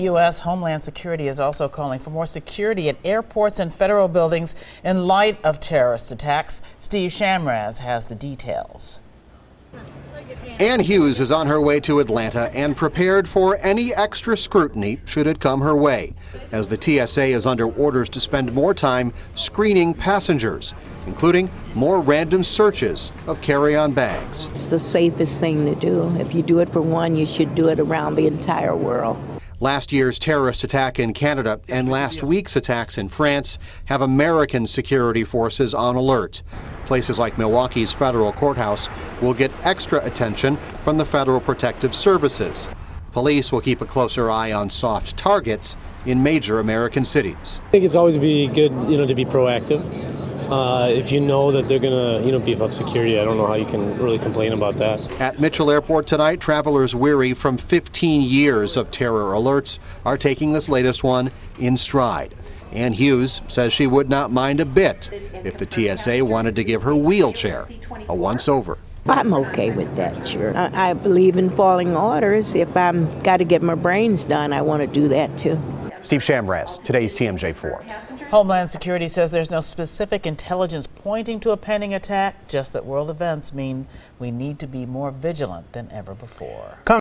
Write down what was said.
U.S. Homeland Security is also calling for more security at airports and federal buildings in light of terrorist attacks. Steve Chamraz has the details. Ann Hughes is on her way to Atlanta and prepared for any extra scrutiny should it come her way, as the TSA is under orders to spend more time screening passengers, including more random searches of carry on bags. It's the safest thing to do. If you do it for one, you should do it around the entire world. Last year's terrorist attack in Canada and last week's attacks in France have American security forces on alert. Places like Milwaukee's federal courthouse will get extra attention from the Federal Protective Services. Police will keep a closer eye on soft targets in major American cities. I think it's always be good, you know, to be proactive. Uh, if you know that they're going to, you know, beef up security, I don't know how you can really complain about that. At Mitchell Airport tonight, travelers weary from 15 years of terror alerts are taking this latest one in stride. Ann Hughes says she would not mind a bit if the TSA wanted to give her wheelchair a once over. I'm okay with that, sure. I, I believe in following orders. If I'm got to get my brains done, I want to do that too. Steve Chamraz, today's TMJ4. Homeland Security says there's no specific intelligence pointing to a pending attack, just that world events mean we need to be more vigilant than ever before.